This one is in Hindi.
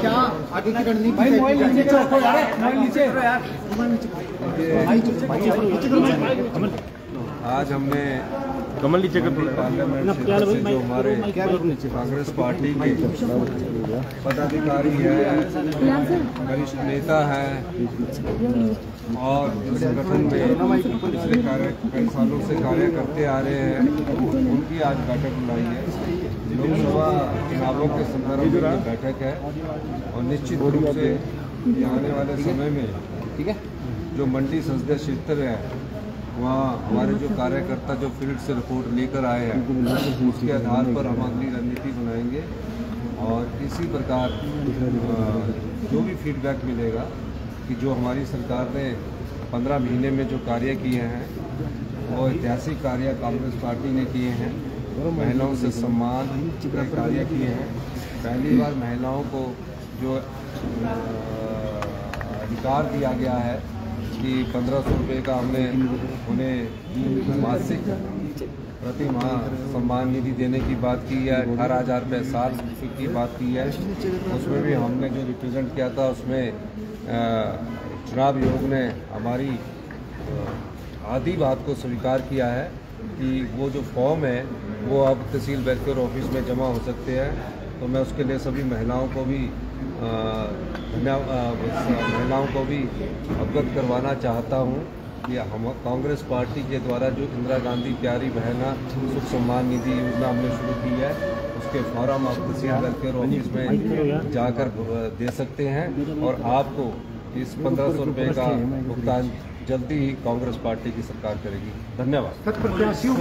क्या? आगे की रणनीति भाई? मोबाइल नीचे रखो यार मोबाइल नीचे। आज हमने कमल नीचे कर पार्लियामेंट से जो हमारे कांग्रेस पार्टी के पदाधिकारी है वरिष्ठ नेता है और संगठन में पिछले कार्य कई सालों से कार्य करते आ रहे हैं उनकी आज बैठक बुलाई है। लोकसभा चुनावों के संदर्भ में बैठक है और निश्चित रूप से आने वाले समय में ठीक है। जो मंडी संसदीय क्षेत्र है वहाँ हमारे जो कार्यकर्ता जो फ़ील्ड से रिपोर्ट लेकर आए हैं उसके आधार पर हम अगली रणनीति बनाएँगे और इसी प्रकार जो भी फीडबैक मिलेगा कि जो हमारी सरकार ने पंद्रह महीने में जो कार्य किए हैं वो ऐतिहासिक कार्य कांग्रेस पार्टी ने किए हैं महिलाओं से सम्मान कार्य किए हैं। पहली बार महिलाओं को जो अधिकार दिया गया है कि पंद्रह सौ रुपये का हमने उन्हें मासिक प्रति माह सम्मान निधि देने की बात की है अठारह हज़ार रुपये साल की बात की है। उसमें भी हमने जो रिप्रेजेंट किया था उसमें चुनाव आयोग ने हमारी आधी बात को स्वीकार किया है। कि वो जो फॉर्म है, वो अब तहसील वेलफेयर ऑफ़िस में जमा हो सकते हैं। तो मैं उसके लिए सभी महिलाओं को भी महिलाओं को भी अवगत करवाना चाहता हूँ कि हम कांग्रेस पार्टी के द्वारा जो इंदिरा गांधी प्यारी बहना, सुख सम्मान निधि योजना हमने शुरू की है, उसके फॉर्म आप तहसील वेलफेयर ऑफ़िस में जाकर दे सकते हैं। और आपको इस पंद्रह सौ रुपये का भुगतान जल्दी ही कांग्रेस पार्टी की सरकार करेगी। धन्यवाद। प्रत्याशियों